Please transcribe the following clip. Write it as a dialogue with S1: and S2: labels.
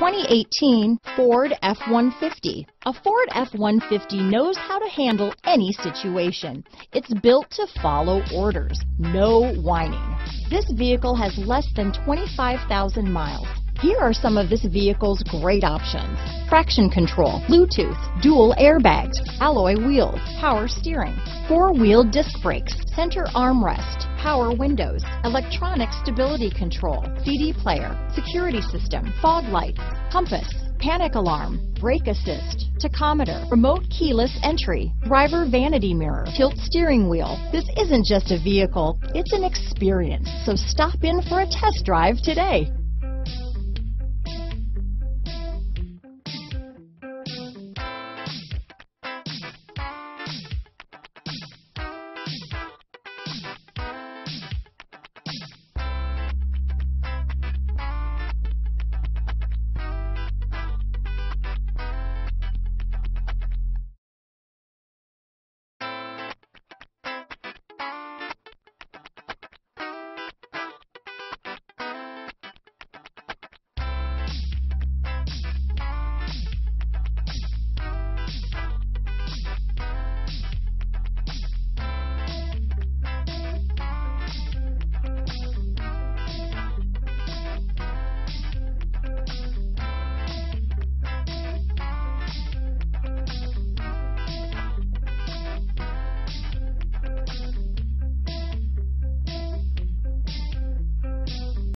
S1: 2018 Ford F-150. A Ford F-150 knows how to handle any situation. It's built to follow orders, no whining. This vehicle has less than 25,000 miles. Here are some of this vehicle's great options. Traction control, Bluetooth, dual airbags, alloy wheels, power steering, four-wheel disc brakes, center armrest, power windows, electronic stability control, CD player, security system, fog lights, compass, panic alarm, brake assist, tachometer, remote keyless entry, driver vanity mirror, tilt steering wheel. This isn't just a vehicle, it's an experience. So stop in for a test drive today.